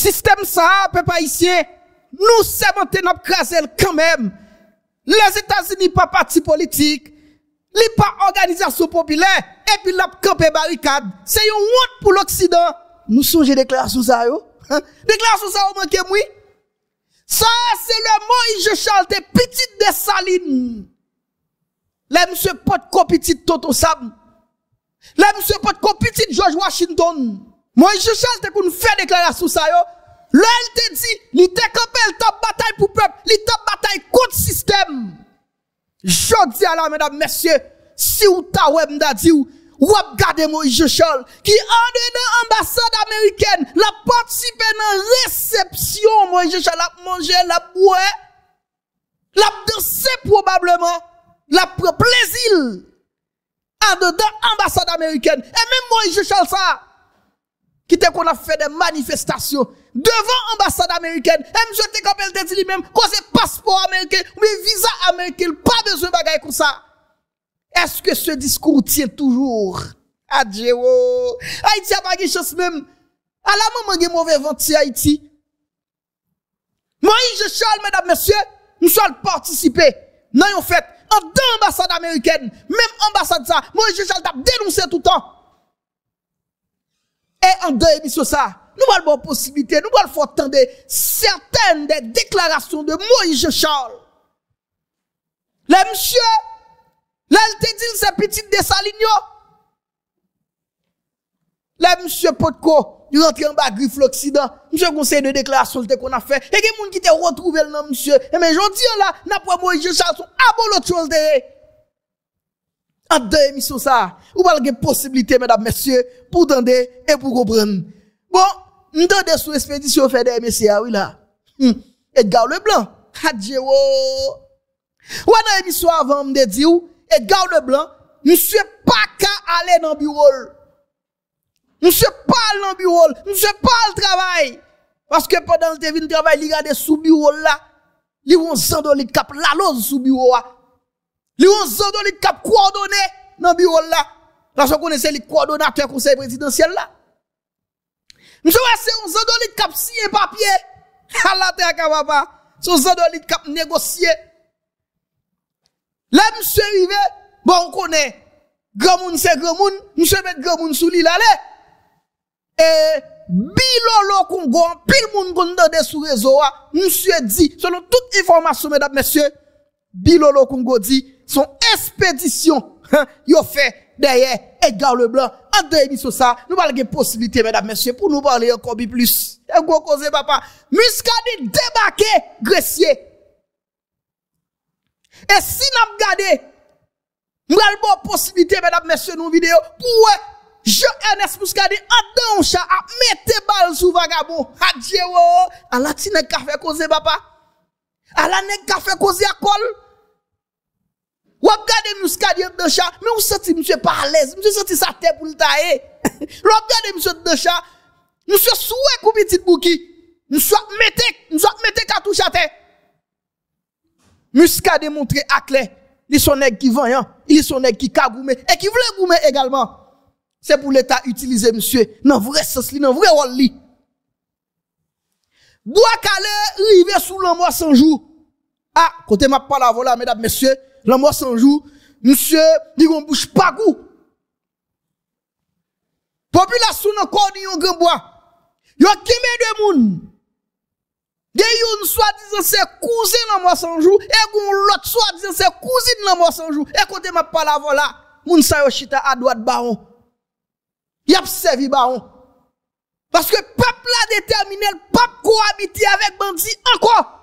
Système ça, peuple haïtien, nous sommes notre crasel quand même. Les États-Unis pas parti politique, li pas organisation populaire, et puis la campé barricade. C'est une honte pour l'Occident. Nous songez déclaration ça yo. Hein? Déclaration ça au manque oui. Ça c'est le Moïse Charles de petite de Saline. Là monsieur pas de petite Toto Sam. Là monsieur pas de petite George Washington. Moïse Charles te qu'on fait déclaration ça yo. Là, il te dit, il te campé le top bataille pour peuple, il top bataille contre système. Je dis à la, mesdames, messieurs, si vous t'avez dit, ou ap gade Moïse Charles, qui en dedans ambassade américaine, la participé dans réception Moïse Charles, la mangé, la boue, la dansé probablement, la pris plaisir. En dedans ambassade américaine. Et même Moïse Charles ça, qui te qu'on a fait des manifestations devant l'ambassade américaine. Et monsieur te kapel te dit lui-même, cause passeport américain, mais visa américain, pas besoin de bagaille comme ça. Est-ce que ce discours tient toujours? Adieu. Haïti a pas de chance même. À la moment, il mauvais vent Haïti. Moïse Charles, mesdames, messieurs, nous sommes participés. Non, en fait, en deux ambassades américaines, même ambassade ça, Moïse Charles a dénoncé tout le temps. Et en deux émissions ça, nous avons une possibilité, nous allons entendre certaines des déclarations de Moïse Charles. Les monsieur, là, il te dit, c'est petit Dessaligno. Là, monsieur Potko, il rentre en bas, griffe l'Occident. Monsieur conseil de déclaration qu'on a fait. Et il y a des gens qui te retrouvé le nom, monsieur. Et mais j'en dis là, n'a pas Moïse Charles, l'autre chose de en deux émissions ça, vous avez une possibilité, mesdames, messieurs, pour entendre et pour comprendre. Bon, nous avons sous expédition fait des messieurs, oui là. Hmm. Edgar Leblanc, adieu. Ou dans émission avant, me dit, Edgar Leblanc, monsieur pas qu'à aller dans le bureau. Monsieur pas dans le bureau, monsieur pas le travail. Parce que pendant le travail, il regarde sous bureau là, il y a un zandoli cap la lose sous bureau là. Il y a un zandoli cap coordonné dans le bureau là. Parce que vous connaissez les coordonnateurs conseil présidentiel là. Monsieur, c'est un zandoli cap signé papier. À la terre, papa. C'est un zandoli cap négocié. Là, monsieur arrivé, bon, on connaît. Grand moun, c'est grand moun. Monsieur met grand moun sous l'île, allez. Et, bilolo qu'on go, pile moun qu'on donne sous réseau, monsieur dit, selon toute information, mesdames, messieurs, bilolo qu'on go dit, son expédition, yo fait derrière Edgar Leblanc. En deux émissions ça, nous avons une possibilité, mesdames, messieurs, pour nous parler encore plus. Et vous cause, papa. Muscadé débarqué, Gressier. Et si nous regardons, nous avons possibilité, mesdames, messieurs, nous vidéo, pour Jean-Ernest Muscadé, en dedans, chat, à mettre balle sous vagabond. Adieu, à la tine café cause, papa? À la nèg café cause à col? Ou gade muscade de chat, mais ou senti monsieur pas à l'aise, monsieur senti sa tête pour le tailler. Gade monsieur de chat, monsieur souhait kou petit bouki. Monsieur mette, monsieur mette cartouche à terre. Muscade montré à clair, il son nèg qui voyant, il son nèg qui kagoumé et qui voulait goumer également. C'est pour l'état utiliser monsieur dans vrai sens li, dans vrai rôle li. Bois calé rive sous l'amour sans jour. Ah, côté m'a pas la voilà mesdames messieurs, l'amour sans jour, monsieur, dit qu'on bouge pas goût. Population nan kon yon grand bois. Yo kime de moun. De yon soi-disant c'est cousin dans moi sans jour et gon l'autre soi-disant c'est cousine dans moi sans jour. Et côté m'a pas la voilà, moun sa yo chita à droite baron. Y a servi baron. Parce que peuple a déterminé le pape cohabiter avec bandit encore.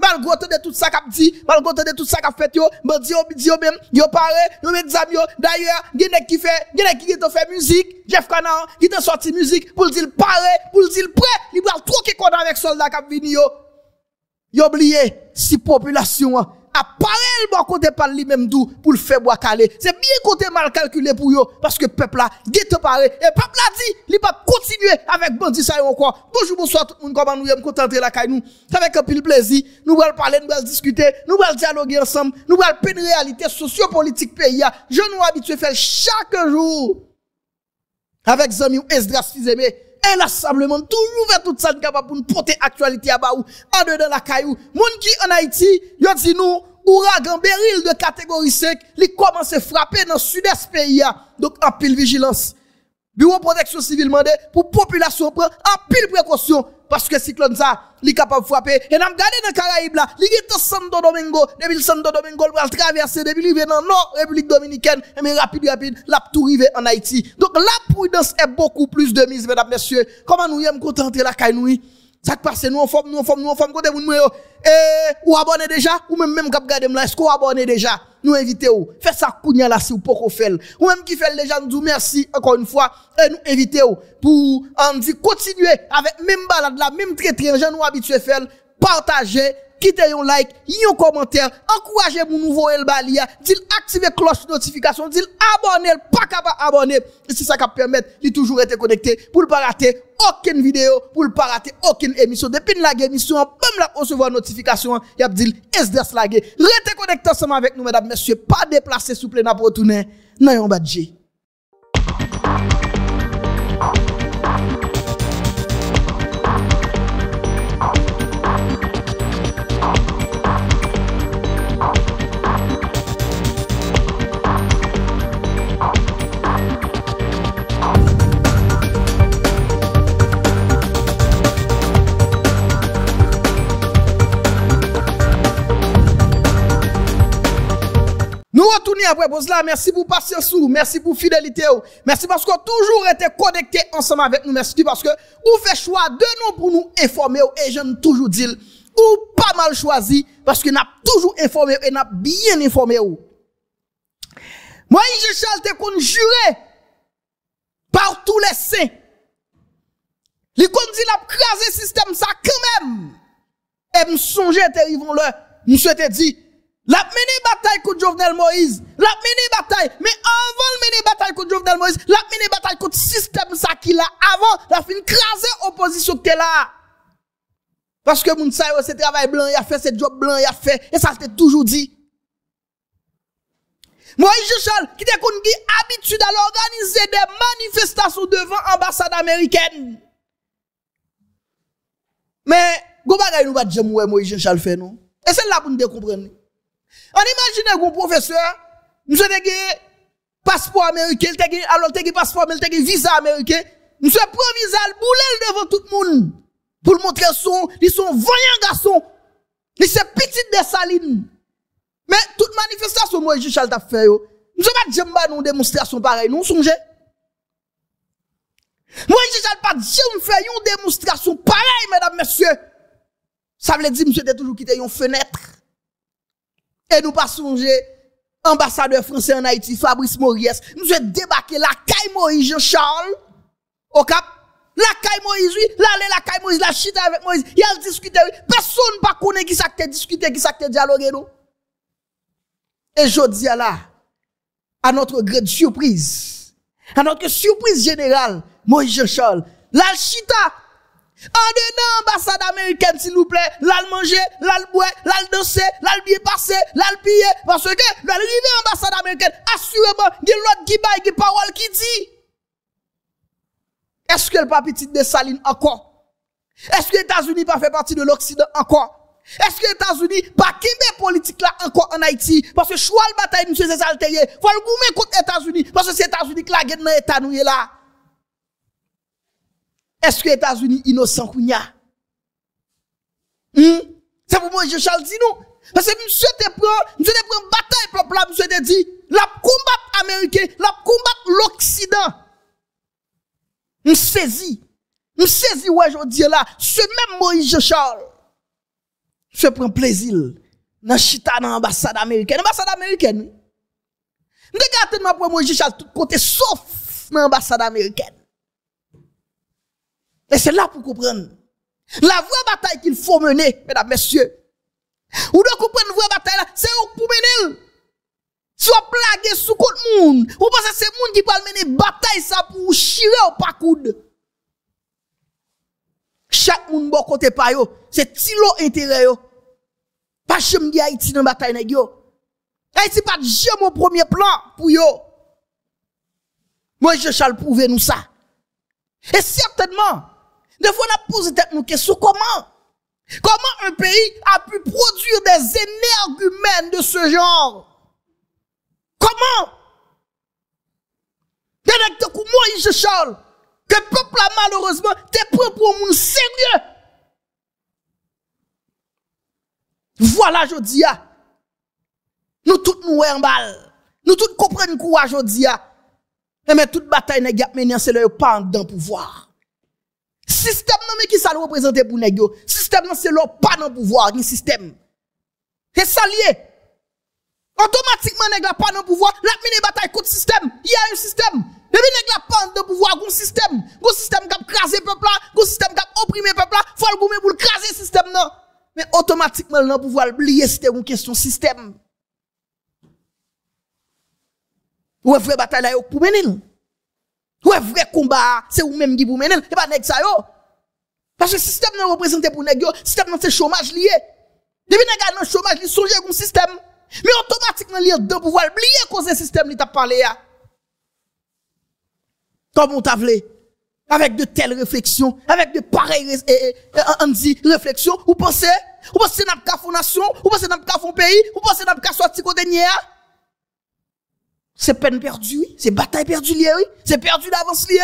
Malgré de tout ça qu'a dit, malgré de tout ça qu'a fait yo, bandit yo yo même, yo paré, yo met zam yo. D'ailleurs, gene qui fait, gene qui te fait musique, Jeff Canan, qui sorti musique pour dire paré, pour dire prêt, il va qui avec soldat qu'a vini yo. Yo oublié si population appareil bon côté par lui-même tout pour le faire boire calé. C'est bien côté mal calculé pour yo parce que peuple là guette paré et peuple là dit il pas continuer avec bandit ça encore. Bonjour bonsoir tout le monde comment nous sommes content la caille nous. Avec un pile plaisir, nous allons parler, nous allons discuter, nous allons dialoguer ensemble, nous allons peine réalité sociopolitique pays Je nous habitué faire chaque jour avec Zami Esdras Fizeme inlassablement, toujours faire tout ça capable pour porter actualité à bas ou, en dedans la caillou. Moun qui en Haïti, yo dit nous, ouragan beril de catégorie 5, li commence à frapper dans le sud-est pays, donc en pile vigilance. Bureau protection civile demandé pour population prendre en pile précaution parce que cyclone ça, li capable de frapper. Et n'a regardé dans Caraïbes là, li est Santo Domingo, depuis Santo Domingo, il traverser depuis il dans nord République dominicaine, et mais rapide rapide, la tout en Haïti. Donc la prudence est beaucoup plus de mise mesdames messieurs. Comment nous y sommes contenter la caille nous ça qui passe, nous en forme, nous en forme, nous en forme, côté vous eh, ou abonné déjà, ou même même cap garder là, est-ce qu'on abonné déjà? Nous invitez ou. Faites ça kounya là si ou pas fait. Ou même qui fait déjà, nous merci encore une fois, et nous invitez ou pour, en dit, continuer avec même balade là, même traité, gens nous habitués faire, partager, quittez un like, un commentaire, encouragez mon nouveau El Balia, dit activez cloche de notification, dit abonnez, pas capable abonner. C'est ça qui permet de toujours être connecté pour ne pas rater aucune vidéo, pour ne pas rater aucune émission. Depuis la émission, même la recevoir notification, y a dit SDS la Restez connecté ensemble avec nous, mesdames, messieurs, pas déplacer souple, n'a pas retourner, non, retournons après pour cela. Merci pour patience, merci pour fidélité. Merci parce que toujours été connecté ensemble avec nous. Merci parce que vous faites choix de nous pour nous informer et je toujours dit ou pas mal choisi parce que n'a toujours informé et n'a bien informé Moi, je chalte qu'on juré par tous les saints. Les qu'on dit la craser système ça quand même. Et me songer le, nous souhaitons dire la mené bataille contre Jovenel Moïse. La mené bataille. Mais avant le mené bataille contre Jovenel Moïse, la mené bataille contre le système ça qu'il a avant, la fin craser opposition qui est là. Parce que moun sa c'est travail blanc, il a fait ce job blanc, il a fait, et ça c'était toujours dit. Moïse Charles, qui était habitude à organiser des manifestations devant l'ambassade américaine. Mais, go bagay nous pas dire Moïse Charles fait non? Et c'est là pour nous comprendre. On imagine un professeur, monsieur te passeport américain, alors te passeport américain, te visa américain, monsieur prend visa le boule devant tout le monde pour montrer son, ils sont voyants garçons. Ils sont petits de salines. Mais toute manifestation moi je t'a fait yo. Nous pas jamais nous démonstration pareille, nous songez. Moi je Charles pas jamais une démonstration pareille mesdames messieurs. Ça veut dire monsieur t'es toujours quitté une fenêtre. Et nous pas songer, ambassadeur français en Haïti, Fabrice Mauriès, nous avons débarqué la caille Moïse Jean-Charles, au cap, la caille Moïse, oui, là, la caille Moïse, la chita avec Moïse, il a discuté, personne pas connaît qui s'acte discuté, qui s'acte dialogué, non. Et je dis là, à notre grande surprise, à notre surprise générale, Moïse Jean-Charles, la chita en dedans, ambassade américaine, s'il vous plaît, là le manger, là le boire, là le danser, là le bien passer, là le piller, parce que, l'arrivée ambassade américaine, assurément, il y a l'autre qui baille, qui parole qui dit. Est-ce que le pas petit de Saline encore? Est-ce que les États-Unis pas fait partie de l'Occident encore? Est-ce que les États-Unis pas quitter politique là encore en Haïti? Parce que choix le bataille, monsieur, c'est salteye. Faut le goumer contre les États-Unis. Parce que c'est les États-Unis qui la dans l'État nous là. Est-ce que les États-Unis innocent kounya? Hmm? C'est pour moi, je Charles dit non. Parce que monsieur te prend, monsieur te prend bataille peuple là, monsieur te dit, la combat américain, la combat l'Occident. Nous saisi. Nous saisi, ouais, je dis là, ce même Moïse Charles, se prend plaisir dans chita dans l'ambassade américaine. L'ambassade américaine. Regardez-moi pour Moïse Charles tout côté, sauf dans l'ambassade américaine. Et c'est là pour comprendre. La vraie bataille qu'il faut mener, mesdames, messieurs. Ou de comprendre la vraie bataille là, c'est pour mener. Soit plagué sous contre monde. Ou parce que c'est monde qui peut mener bataille ça pour chirer au pas coude. Chaque monde bon côté pa yo, c'est tilo intérêt yo. Pas jamais di Haïti dans bataille nèg yo. Haïti pas jamais au premier plan pour yo. Moi je Charles prouver nous ça. Et certainement, des fois on a posé question comment? Comment un pays a pu produire des énergumènes de ce genre? Comment? Des nègres comme Moïse Charles, que le peuple a malheureusement t'es prêt pour un monde sérieux? Voilà, je dis, nous tous nous en balle. Nous tous comprenons quoi, je dis, mais toute bataille n'est pas c'est le pas dans pouvoir. Système non mais qui ça le représente pour nèg Système non c'est leur pas dans pouvoir, ni système. C'est ça lié. Automatiquement nèg la pas dans pouvoir, la mine bataille contre système. Il y a un système. Depuis nèg la pas dans pouvoir, un système, un système qui a crasé peuple là, un système qui a opprimé peuple là, faut le goumer pour craser système non. Mais automatiquement le pouvoir oublier c'était une question système. Ou vrai bataille là pour mener? Ouais, vrai combat, c'est ou même qui vous mener, et pas nèg ça yo. Parce que le système n'est représenté pour nèg yo, le système c'est chômage lié. Depuis nèg dans chômage, il songe comme système. Mais automatiquement il pouvoir oublier cause le système il t'a parlé ya. Comme on t'a avec de telles réflexions, avec de pareilles on dit réflexions, vous pensez, vous pensez n'a pas nation, vous pensez n'a pas pays, vous pensez n'a pas sorti côté c'est peine perdue, c'est bataille perdue liée, c'est perdu d'avance lié.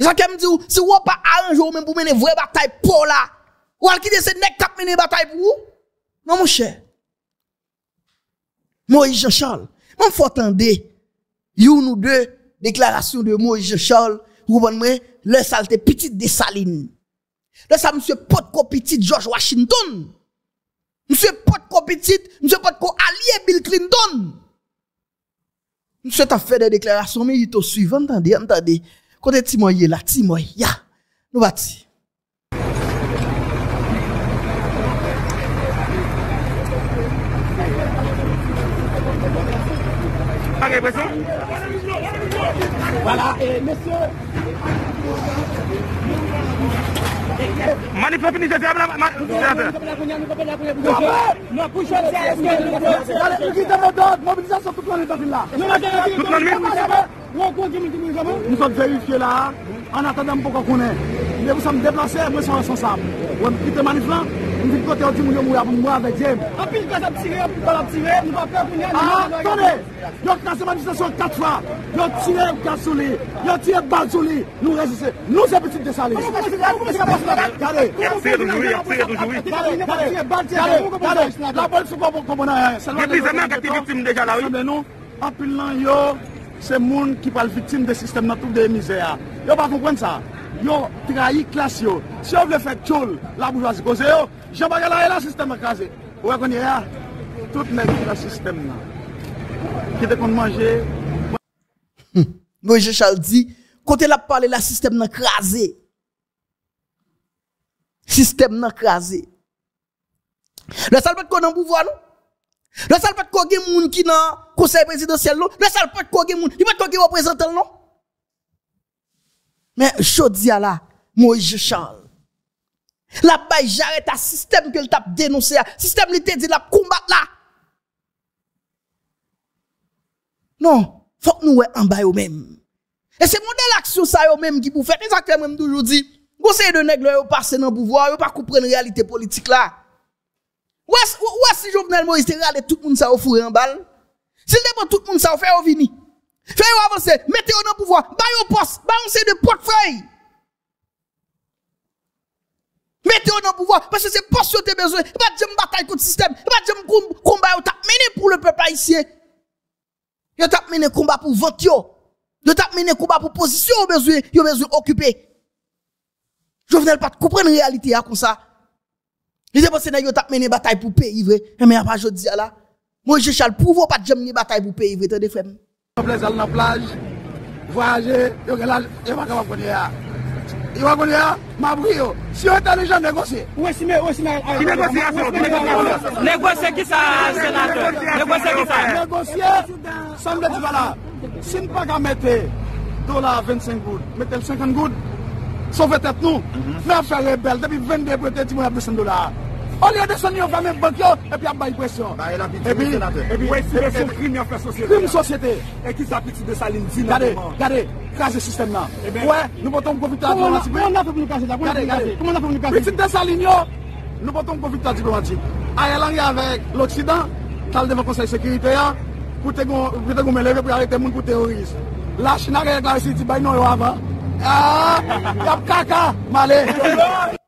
Jean qui me dit, si vous pas arrangé même pour mener vraie bataille pour là, ou al quitter c'est nek cap mener bataille pour vous? Non mon cher. Moïse Jean-Charles, on faut attendre une ou deux déclarations de Moïse Jean-Charles, vous comprenez, le saleté petite des salines. Le ça monsieur Potko petit George Washington. Monsieur Potko petit, monsieur Potko allié Bill Clinton. Monsieur t'a fait des déclarations, mais il est suivant, entendez, entendez. Côté Timoye là, Timoye, ya? Nous bâtis. Voilà, et monsieur. Manifestation am la Non, couche mobilisation toute l'année dans ville là. Toute l'année Nous sommes vérifiés là en attendant pour qu'on connaisse. Mais vous sommes déplacés, nous sommes responsables. Vous quittez manif là. Mwen vin kote yon di moun yo moun ya moun mwa avè diyem. An pil gaz ap tire, an pil bal ap tire, mwen pa pe pou nyan. A, tone, yon kase manifestasyon kat fwa, yon tire gaz sou li, yon tire bal sou li, nou rezise. Nou se petit de sali. Mwen se toujouye, apse toujouye. Gade, gade, gade, la bol sou pou pou komonan yon. Depi zeman kati vitim deja la wè. An pil nan yo, se moun ki pal vitim de sistem nan tout de mizè ya. Yo pa konkwen sa. Ça. Yo trahi classe yo. Si on veut faire tchol, la bourgeoisie cause yo, j'en pas là le système écrasé. Vous connaissez là tout le système là. Qui te compte manger. Moïse Charles dit, côté la parler la système n'a crasé. Système n'a crasé. Le seul pas qu'on a pouvoir non? Le seul pas qu'on a moun qui dans conseil présidentiel non? Le seul pas qu'on a moun, il pas qu'on représentant non? Mais à là, Moïse Charles. La baille j'arrête un système que le t'a dénoncé, système te dit la combattre là. Non, faut que nous en bas même. Et c'est modèle action ça yo même qui pour faire exactement même toujours dit. Conseil de nègre yo passer dans pouvoir, yo pas comprendre réalité politique là. Ou est si Jovenel Moïse tout le monde ça au fourré en balle. S'il dépend tout le monde ça au fait au vini. Faites avancer, mettez-vous dans le pouvoir, baillez au poste, balancez de portefeuille. Mettez-vous dans le pouvoir, parce que c'est poste que vous besoin. Pas de bataille contre le système, pas de combat vous mené pour le peuple haïtien. Vous avez mené combat pour vente Vous avez mené combat pour position, vous besoin, vous besoin occuper. Je ne pas comprendre la réalité comme ça. Avez pensé que vous avez mené bataille pour pays, vrai. Mais après, je dis là, moi, je chale pour vous, pas de bataille pour pays, vrai, Komplez al nan plaj, voyaje, yo gen laj, yo pa kapap konye ya. Yo pa konye ya, mabri yo. Si yo etan le jan negose. Ou esime, ou esime. Ki negose ya se? Negose ki sa, senate? Negose ki sa? Negose, sanble ti bala. Si nou pa ka mette dola 25 goud, mette l 50 goud, sove tet nou, nou ap fè rebel, depi 22 prete ti moun ap 200 dola. On yon desen yon va men bank yo, epi ap bayi presyon. Bayi la biti mwen senate. Epi, epi, epi, epi, krim yon fè sosyete. Krim sosyete. E ki sa piti de salin di nan pouman. Gade, gade, kaze sistem nan. Ouè, nou poton konvikta diplomatik. Koman la fè pou nou kaze la? Gade, gade, koman la fè pou nou kaze la? Piti de salin yo, nou poton konvikta diplomatik. Aye lan yon avèk l'Oksidan, tal devan konsey sekirite ya, pou te goun men leve pou arek te moun pou teoriz. La china reyek la resi di bayi nou yo avan. Ah, yap kaka, male.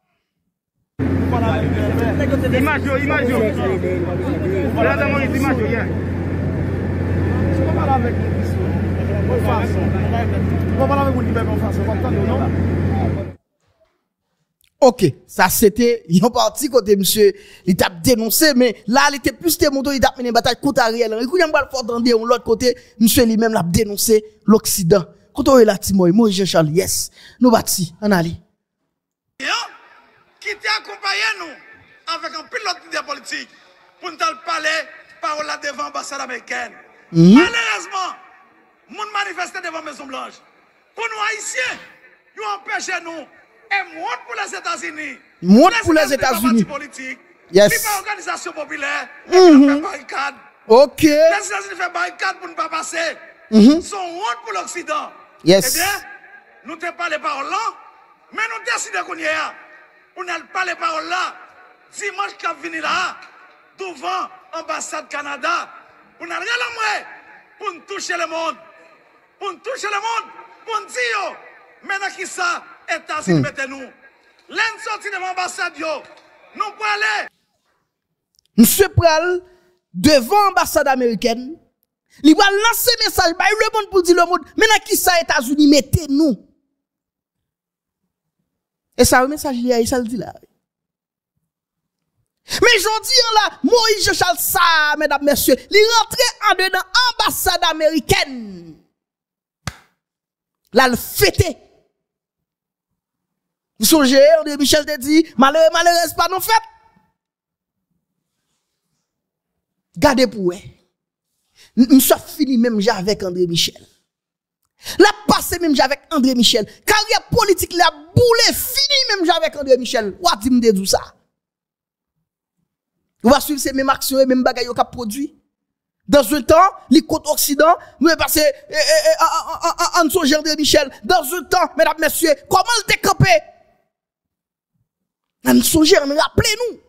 Image yo, image yo. Regardez moi les images yo, yeah. Je vais parler avec mon fils. Bonne façon. Je vais parler avec mon libère bonne façon. On va attendre, non? Ok, ça c'était, yon parti côté monsieur, il t'a dénoncé, mais là, il était plus démontré, il t'a mené une bataille contre Ariel Henry. Quand il va le faire entendre, de l'autre côté, monsieur lui-même l'a dénoncé l'Occident. Quand on est là, Timoy, moi, Jean-Charles, yes, nous allait. qui t'a accompagné nous? Avec un pilote de politique pour nous parler parole là devant l'ambassade américaine. Malheureusement, nous manifester devant Maison Blanche. Pour nous haïtiens, nous empêcher nous et monte pour les États-Unis. Monte pour les pas États-Unis? politique? Yes. Ni pas organisation populaire? Puis nous fait barricade. Ok, Les États-Unis fait barricade pour ne pas passer? Son honte pour l'Occident. Yes. Eh bien, nous te parlé paroles là, mais nous décidons qu'on y est. On n'a pas les paroles là. Dimanche qui a venu là, devant l'ambassade Canada, on n'a rien à moi pour nous toucher le monde. Pour nous toucher le monde, pour nous dire, maintenant qui ça, États-Unis, mettez-nous. L'un sorti de l'ambassade, yo, nous pour aller. monsieur Pral, devant l'ambassade américaine, il va lancer message, bah, le monde pour dire le monde, maintenant qui ça, États-Unis, mettez-nous. Et ça, le message, il y a, le dit là. Mais j'en dis là, Moïse Jean-Charles ça, mesdames, messieurs, il rentre en dedans ambassade américaine. Là, le fêté. Vous songez, Michel te dit, malheureux, malheureux, pas non fait. Gardez pour eux. Nous fini même avec André Michel. La passé même avec André Michel. Carrière politique la boule fini même avec André Michel. Ou dit me dit ça. On va suivre ces mêmes actions et mêmes bagailles qu'a produit. Dans un temps, les côtes occident, nous passé eh, eh, en son André Michel. Dans un temps, mesdames, messieurs, comment le campé? En songe, rappelez-nous.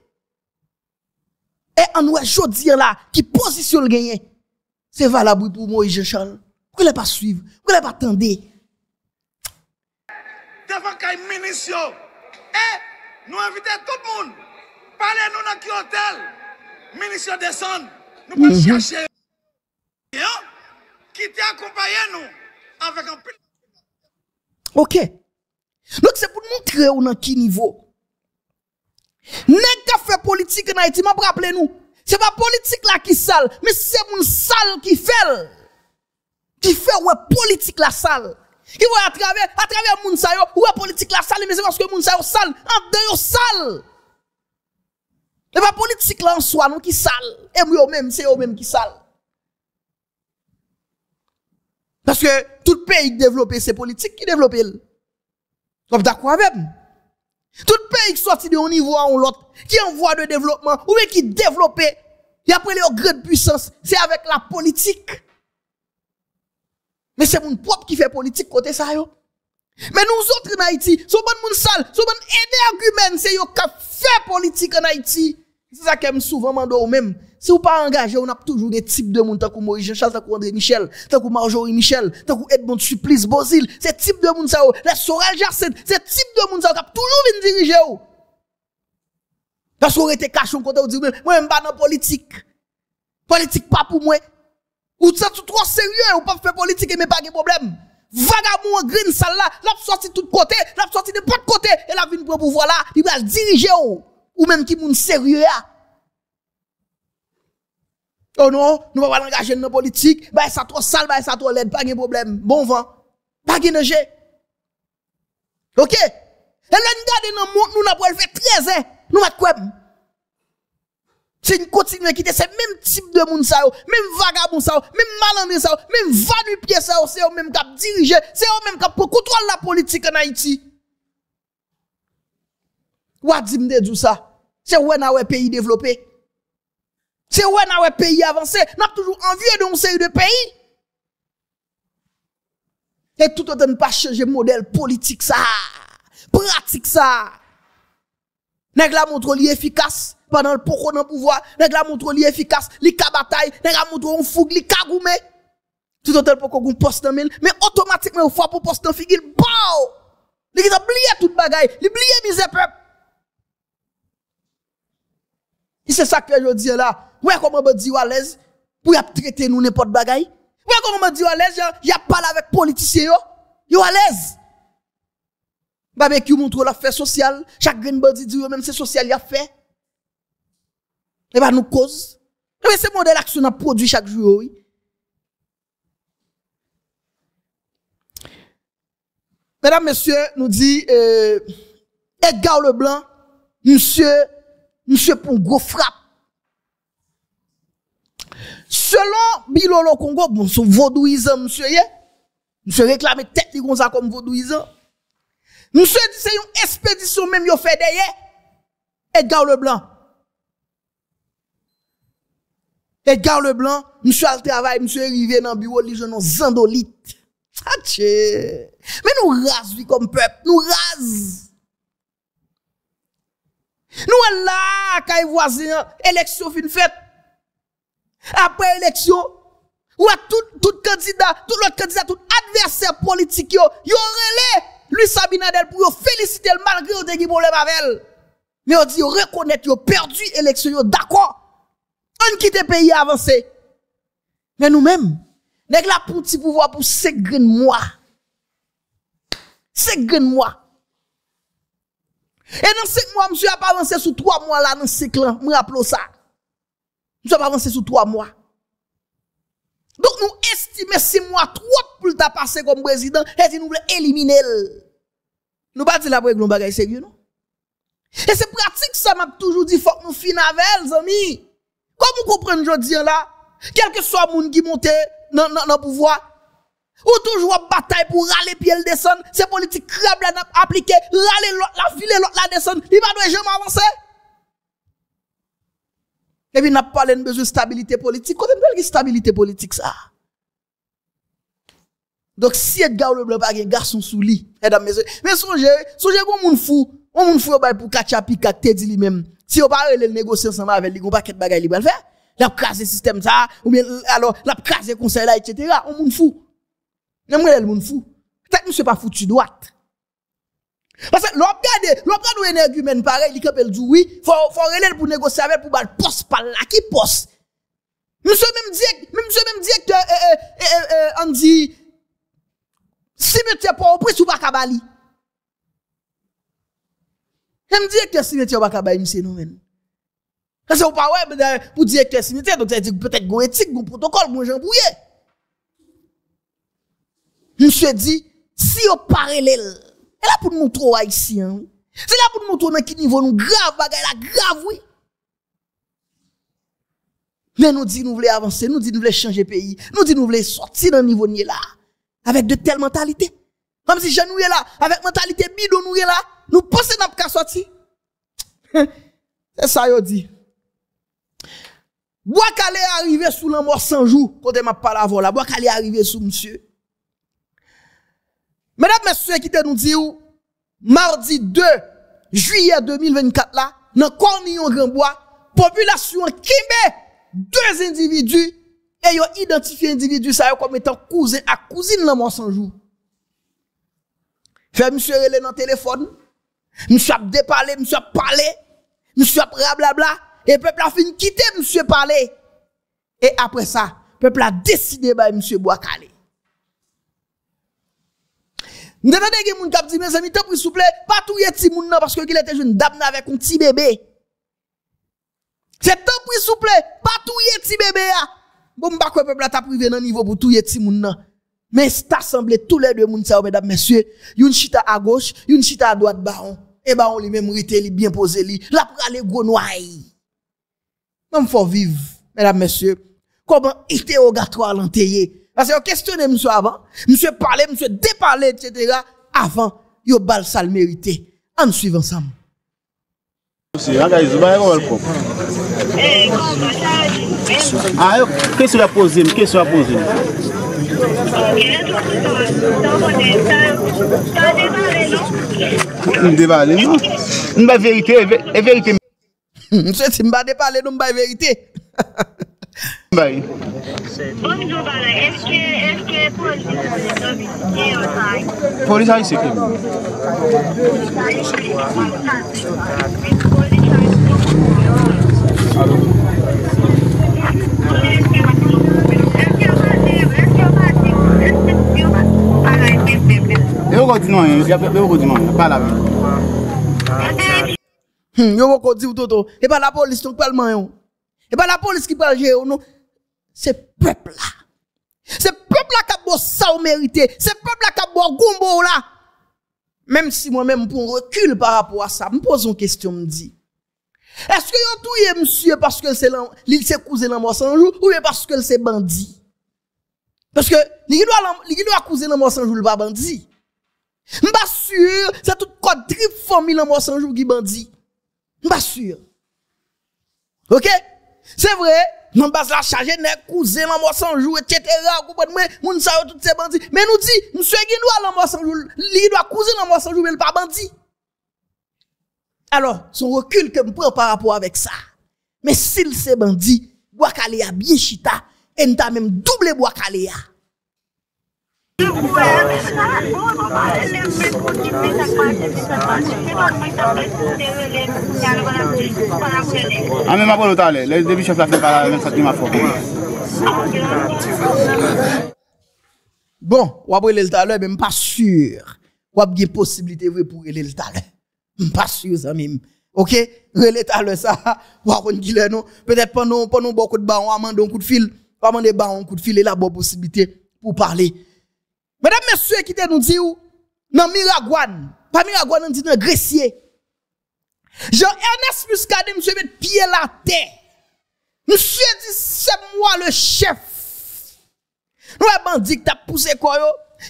Et en nous jodi là, qui position le gagné, c'est valable pour Moïse Jean-Charles. Pourquoi il pas suivre? Pourquoi il pas attendre? devant kay minisio. Et nous invitons tout le monde. Parlez-nous dans qui hôtel? Minisio descend. Nous pouvons chercher. Hein? Qui t'a accompagné nous avec un pile. Ok. Donc c'est pour nous montrer ou dans qui niveau. Nèg qui fait politique en Haïti, m'a rappelé nous. C'est pas politique là qui sale, mais c'est mon sale qui fait. Qui fait ouais politique la sale. Qui voit à travers à travers moun sa yo, ouais politique la sale, mais c'est parce que moun sa yo sale, en dedans C'est pas politique là en soi non qui sale. Et moi même, c'est eux même qui sale. Parce que tout pays développé, c'est politique qui développe. Comme d'accord avec? Tout pays qui sorti de un niveau à un autre, qui est en voie de développement, ou bien qui développé, et après les grande puissance, c'est avec la politique. Mais c'est mon propre qui fait politique côté ça yo. Mais nous autres en Haïti, so bon moun sale, so bon énergumène, c'est yo qui fait politique en Haïti. C'est ça que souvent mando ou même. Si vous pas engagé, on a toujours des types de monde, tant que Moïse Jean-Charles, tant que André Michel, tant que Marjorie Michel, tant que Edmond Supplice, Bozil, ces types de monde, ça, les Sorel Jacet, ces types de monde, ça, qui a toujours venu diriger, ou. Parce qu'on était caché, côté, on dit, moi, même pas dans politique. Politique pas pour moi. Ou ça, tout trop sérieux, ou pas faire politique, mais pas de problème. Vagabond, green, sale là, l'a sorti tout côté, l'a sorti de pas de côté, et la vine pour pouvoir là, il va diriger, ou. Ou même qui moun sérieux, là. Oh non, nous va pas l'engager dans la politique, bah ça trop sale, bah ça trop laid, pas de problème. Bon vent, pas de neige. OK? Et là nous dans monde nous n'a pas fait 13 ans. Nous va quoi? C'est une continue qui c'est même type de monde ça, yo, même vagabond ça, yo, même malandré ça, yo, même vanu pied ça, c'est eux même qui diriger, c'est eux même qui contrôle la politique en Haïti. Ou a dit me dit ça? C'est où on a pays développé? C'est où on a pays avancé? N'a toujours envie de série de pays. Et tout autant ne pas changer modèle politique ça, pratique ça. Nèg la montre li efficace? Pendant le poko dans pouvoir, nèg la montre li efficace, li ka bataille, nèg la montre on fougue li ka goumé? Tout autant poko goun poste dans mais automatiquement fois pour poste dans figil, bao! Li ki oublié tout bagay, li oublié misère peuple. Et c'est ça que je dis là. Ouais, comment me dit à l'aise pour traiter nous n'importe bagay. Ouais, comment me dit à l'aise, y a parlé avec politiciens yo. Yo à l'aise. Barbecue montre la fait social. Chaque green body dit même c'est social y a fait. Et pas nous cause. Mais c'est modèle action a produit chaque jour oui. Mesdames, messieurs, nous dit euh, Edgar Leblanc, monsieur, monsieur pour gros frappe. Selon Bilolo Congo, bon, son vaudouisant, monsieur, monsieur réclame tête comme ça comme vaudouisant. Monsieur dit c'est une expédition même yo fait derrière. Edgar Leblanc. Edgar Leblanc, monsieur al travail, monsieur arrivé dans le bureau, li jeune zandolite. Mais nous rasons comme peuple, nous rasons. Nous là, quand voisin, élection fin faite. Après élection, à tout, candidat, tout l'autre candidat, tout adversaire politique, yo, yo relais, lui Sabinadel pour féliciter malgré au qui problème avec elle. Mais on dit, reconnaître, yo perdu élection, yo d'accord. On quitte le pays avancé. Mais nous-mêmes, Nèg la pour pouvoir pour 5 mois. 5 mois. Et dans 5 mois, monsieur a pas avancé sous 3 mois là dans cycle là, me rappelle ça. Monsieur a pas avancé sous 3 mois. Donc nous estimons 6 mois trop pour le passer comme président et si nous voulons éliminer Nous pas dire la un bagage sérieux non? Et c'est pratique ça m'a toujours dit faut que nous finissons avec amis. Comment vous comprenez aujourd'hui là quel que soit monde qui monte dans le pouvoir, ou toujours bataille pour râler puis elle descend, c'est politique crabe là appliqué, râler la filer l'autre la descend, il va doit jamais avancer. Et puis n'a pas besoin de stabilité politique, comment de stabilité politique ça? Donc, si Edgar Leblanc pas un garçon sous lit, mesdames, messieurs, mais songez, songez qu'on moun fou, on moun fou pour kachapi kak te dit lui-même. Si on pas le négocier ensemble avec lui, on pas ket bagay li le faire. La crase système ça, ou bien, alors, la crase conseil là, etc. On moun fou. Même le moun fou. Peut-être monsieur pas foutu droite. Parce que l'on regarde, l'on regarde un argument pareil, il capelle dit oui, faut, faut reler pour négocier avec pour bal poste par là, qui poste? Monsieur même direct, monsieur même directeur, euh, euh, euh, euh, on dit, pas au prix ou pas kabali. Même directeur si mettez pas kabali, monsieur nous même. Parce que vous pas ouais pour directeur cimetière donc ça dit peut-être gon éthique, gon protocole, gon Bouye. Monsieur dit si on parle elle là pour nous montrer haïtien. C'est là pour nous montrer dans quel niveau nous grave bagay la grave oui. Mais nous dit nous voulons avancer, nous dit nous voulons changer pays, nous dit nous voulons sortir dans niveau ni là avec de telles mentalités. Comme si nous là avec mentalité bidon nous là, nous pensons n'a pas sortir. C'est ça yo dit. Boakale est arrivé sous la mort 100 jours, côté ma parole avant là. Est arrivé sous monsieur. Mesdames, messieurs, qui nous dit mardi 2 juillet 2024 là, dans Cornillon Grand Bois, population Kimbe, deux individus, et identifié individu ça comme étant cousin à cousine dans mort 100 jours. Fait monsieur relé dans téléphone, monsieur a déparlé, monsieur a parlé, monsieur a blablabla. Et peuple a fini quitter monsieur parler. Et après ça, peuple a décidé bah monsieur Boakale. Nous avons des gens qui dit, mes amis, s'il vous plaît, pas tout moun nan parce qu'il était jeune dame avec un petit bébé. C'est temps pour s'il vous plaît, pas tout yeti bébé ya. Bon, bah, quoi, peuple a privé dans niveau pour tout yeti moun nan. Mais c'est tous les deux moun sa, mesdames, messieurs. Yon chita à gauche, yon chita à droite, baron. Et baron lui même rite li bien posé li. La prale noy. Même faut vivre, mesdames, messieurs, comment interrogatoire l'enteyé. Parce que questionné monsieur avant, monsieur parlait, monsieur déparlé, etc. avant, yo bal sale mérité. En suivant ensemble. Si, an gayi zuba, yon wèl pou. E, kon, ba chan, A, yo, kesyo la pose m, kesyo la pose m. ok, lè tou kou sa, sa wone, sa, sa devare, non? M devale, nou? M ba verite, e verite. Mse ti mba de pale nou verite. Bay. Bonjou bala, eske, eske polis e yo tay? Polis a yise kem? Polis a yise kem. Polis a yise kem. Alo. Yo koti nan yon, yo koti nan yon, pa la vi. Yo koti ou toto, e pa la polis ton palman yon. E pa la polis ki palje yon nou. Se peuple la. Se peuple la ka bo sa ou merite. Se peuple la ka bo goumbo la. Même si moi-même pour recul par rapport à ça, me pose une question, me dit. Est-ce que yon touye monsieur parce que c'est l'île c'est cousin dans mort sans jour ou bien parce que c'est bandit? Parce que li doit li cousin dans mort sans jour pas bandit. M'pas sûr, c'est tout code trip famille dans mort sans jour qui bandit. M'pas sûr. OK? C'est vrai, non bas la charge nèg cousin mort sans jour etc. Comprenez moun sa tout ces bandits. Mais nous dit monsieur qui doit dans mort sans jour, li doit cousin mort sans jour mais pas bandit. Alors, son recul que me prend par rapport avec ça. Mais s'il se bandit, Boakale a bien chita, et même double Boakale a. A le debi chef la fe pala men sati ma fok. Bon, wap relè l'talè, mais pas sûr. Wap gen possibilité vrai pour relè l'talè. Pas sûr, ça même. OK? Relè talè ça, wap on dit non. Peut-être pendant, pendant beaucoup de bar, on amende un coup de fil. On bar un coup de fil et la bonne possibilité pour parler. Mesdames, messieurs, qui nous dit dans Miragouane, pas Miragouane, on dit dans Gressier. Jean-Ernest Muscadet, monsieur, met pied la terre. Monsieur dit, c'est moi le chef. Nous, un bandit qui t'a poussé quoi,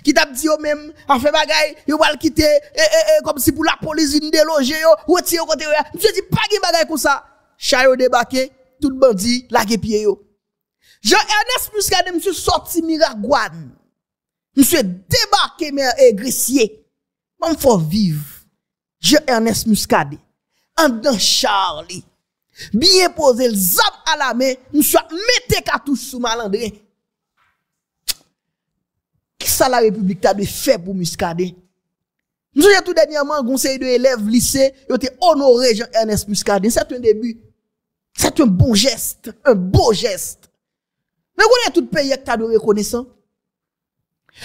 qui t'a dit, yo même, en fait bagay, yo va quitter, eh, eh, eh, comme si pour la police vient déloger, yo, au côté, yo. Monsieur dit, pas de bagay comme ça. Chayo débarqué, tout bandit, la pied, yo. Jean-Ernest Muscadet, monsieur sorti Miragouane. Monsieur débarqué, mais eh, Gressier. M'en faut vivre. Jean-Ernest Muscadet. En dans Charlie. Bien posé le zap à la main. Monsieur mettez cartouche sous malandré. Qui ça la République t'a de fait pour Muscadet? Nous avons tout dernièrement un conseil de élèves lycée, ils ont été honoré Jean-Ernest Muscadet. C'est un début. C'est un bon geste, un beau geste. Mais vous avez tout pays qui a de reconnaissance.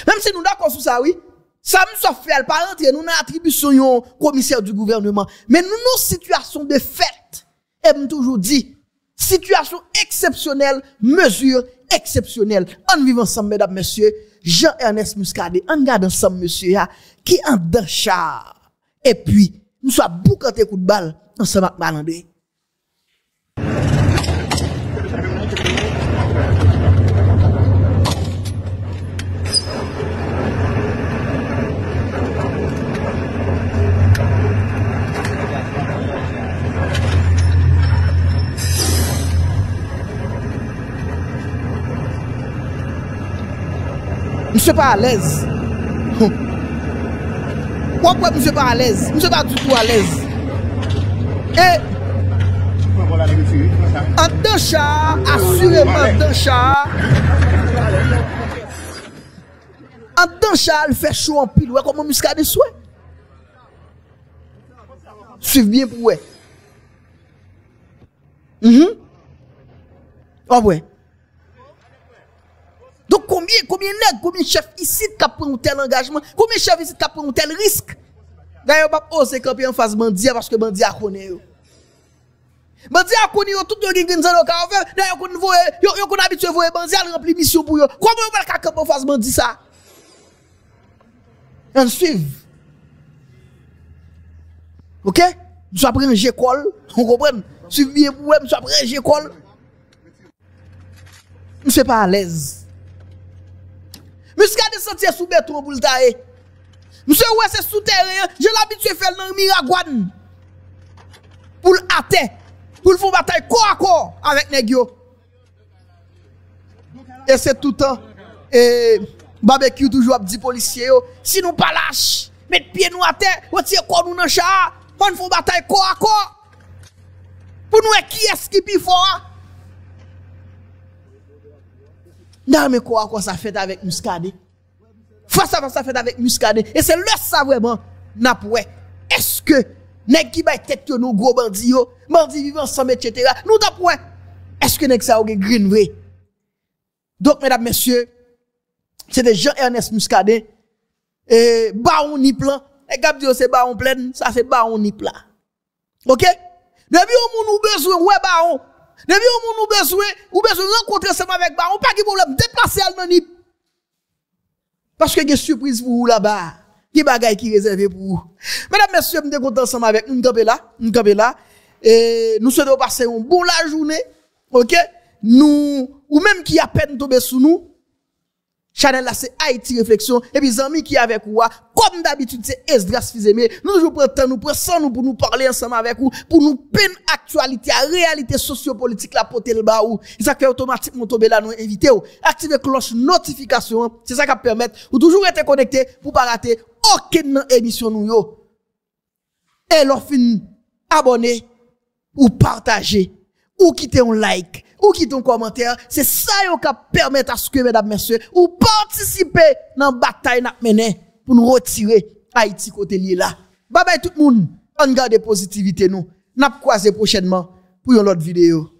Même si nous d'accord sur ça, oui, ça soit fait, pas rentrer, nous attribution commissaire du gouvernement. Mais nous, nos situations de fait, et toujours dit, situation exceptionnelle, mesure exceptionnelle. En vivant ensemble, mesdames, messieurs, Jean-Ernest Muscadet, en garde ensemble, monsieur, qui en dans char. Et puis, nous sommes beaucoup de coups de balle, ensemble avec Malandré. Monsieur pas à l'aise. Pourquoi monsieur pas à l'aise? Monsieur pas du tout à l'aise. Et en deux chars, assurément deux chars. En deux il fait chaud en pile. Ouais, comment muscade souhait. Suivez bien pour ouais. Mhm. Ah ouais. Combien, nègres, combien de chefs ici qui prennent un tel engagement, combien de chefs ici qui prennent un tel risque? D'ailleurs, pas oser camper en face bandit parce que bandit a yo. Bandit a yo tout yo gen gen zan ka faire. D'ailleurs, qu'on voye, yo qu'on habitué voye bandit a rempli mission pour yo. Comment on va camper en face bandit ça? On suive. OK? Nous sommes après école, on comprend? Suivez pour nous sommes après école. Nous sommes pas à l'aise. Muska de sentier sous béton pour le tailler. Monsieur, ouais, c'est souterrain. J'ai l'habitude de faire dans Miragouane. Pour l'atter. Pour le faire bataille corps à corps avec Negio. Et c'est tout le temps. Et barbecue toujours a dit policier. Si nous pas lâche, mettre pied nous à terre, retirer corps nous dans le chat. On fait bataille corps à corps. Pour nous, qui est-ce qui est plus fort? Non mais quoi quoi ça fait avec Muscadet Face à face ça fait avec Muscadet et c'est le ça vraiment n'a. Est-ce que nèg qui bay tête nous gros bandits bandits vivant ensemble etc. Nous ouais. Est-ce que nèg ça ou green Donc mesdames messieurs, c'était Jean-Ernest Muscadet et baron ni plan et cap dire c'est baron plein, ça c'est baron ni plan. OK? Depuis on nous besoin ouais baron. Depuis on nous besoin ou besoin rencontrer ensemble avec baron, pas de problème, déplacer nan nip. Parce que il y a surprise pour vous là-bas. Qui bagaille qui réservé pour vous. Mesdames, messieurs, nous sommes contents ensemble avec nous. Sommes là. Nous sommes là. Et nous souhaitons passer une bonne journée. OK? Nous, ou même qui a peine tomber sous nous. Chanel là, c'est Haïti Réflexion. Et puis, amis qui avec vous, comme d'habitude, c'est Esdras Fizemé. Nous toujours prenons temps, nous prenons nous pour nous parler ensemble avec vous, pour nous peine actualité, la réalité sociopolitique, la pote le bas. Ça fait automatiquement tomber là, nous inviter ou. Activer cloche notification. C'est ça qui permet, ou toujours être connecté pour pas rater aucune émission nous yo. Et fin abonner ou partager ou quitter un like ou quitter un commentaire, c'est ça qui permet à ce que, mesdames, messieurs, ou participer dans la bataille n'a mené pour nous retirer Haïti côté lié là. Bye bye tout le monde. On garde positivité nous. N'a prochainement pour une autre vidéo.